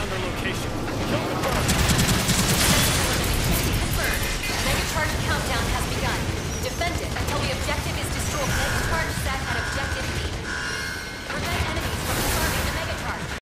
found their location. Don't